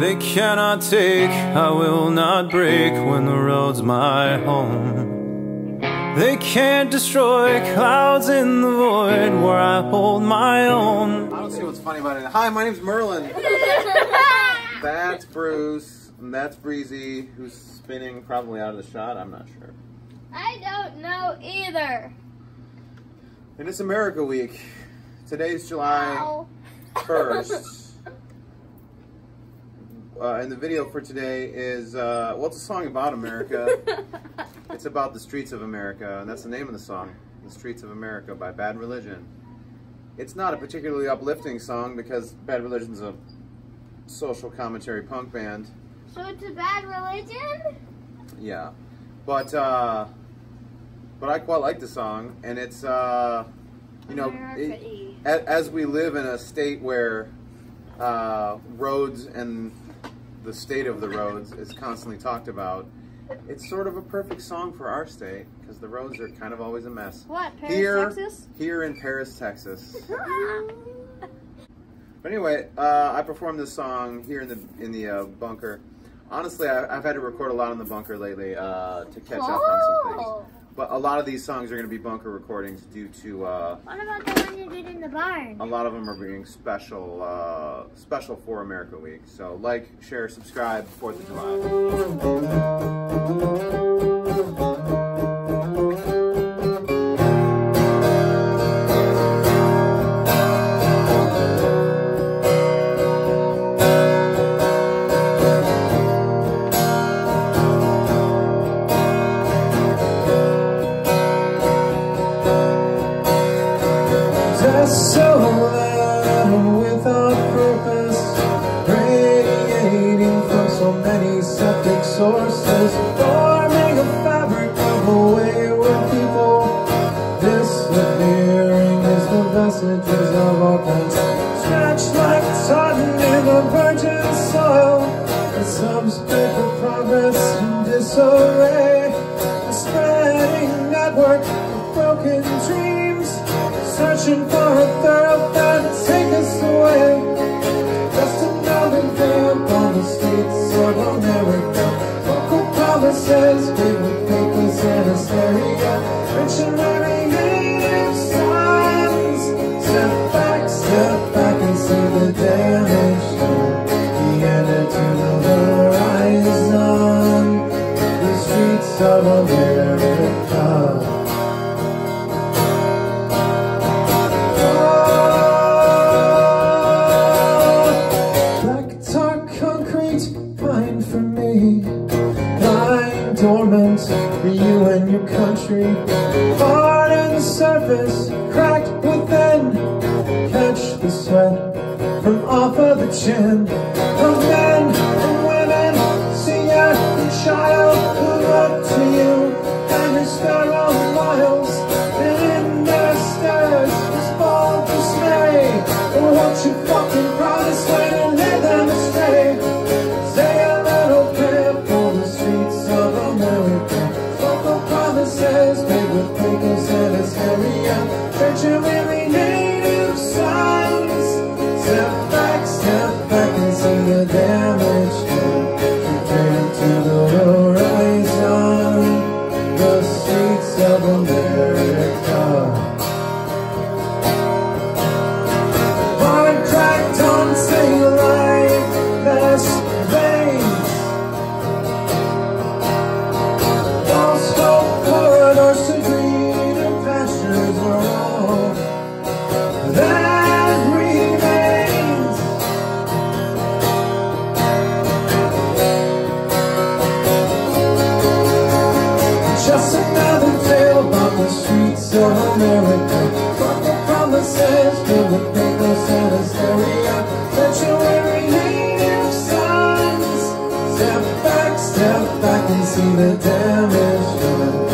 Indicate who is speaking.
Speaker 1: they cannot take. I will not break when the road's my home. They can't destroy clouds in the void where I hold my own.
Speaker 2: I don't see what's funny about it. Hi, my name's Merlin. that's Bruce. And that's Breezy, who's spinning probably out of the shot. I'm not sure.
Speaker 3: I don't know either.
Speaker 2: And it's America Week. Today's July
Speaker 3: Ow.
Speaker 2: 1st. Uh, and the video for today is, uh, well, it's a song about America. it's about the streets of America, and that's the name of the song, The Streets of America by Bad Religion. It's not a particularly uplifting song because Bad Religion's a social commentary punk band.
Speaker 3: So it's a bad religion?
Speaker 2: Yeah. But, uh, but I quite like the song, and it's, uh, you know, it- as we live in a state where uh, roads and the state of the roads is constantly talked about, it's sort of a perfect song for our state because the roads are kind of always a mess.
Speaker 3: What, Paris,
Speaker 2: here,
Speaker 3: Texas?
Speaker 2: here in Paris, Texas. But anyway, uh, I performed this song here in the in the uh, bunker. Honestly, I, I've had to record a lot in the bunker lately uh, to catch up on some things. But a lot of these songs are going to be bunker recordings due to uh,
Speaker 3: What about the one you did in the barn?
Speaker 2: a lot of them are being special uh, special for America Week. So like, share, subscribe, Fourth of July.
Speaker 4: Without purpose, radiating from so many septic sources, forming a fabric of a wayward people. Disappearing is the vestiges of our past, stretched like cotton in the virgin soil. A substrate of progress in disarray, a spreading network of broken dreams, searching for Vocal promises, big with papers and hysteria. And native signs. Step back, step back and see the damage done. The end to the horizon. The streets of America. Country. Hard in the surface, cracked within. Catch the sweat from off of the chin. Of men and women, see every child who look to you. And your sterile miles, and in their stares, is bald dismay. And what you fucking promises made with papers America. From the promises to the papers and hysteria Sanctuary native sons Step back, step back and see the damage done.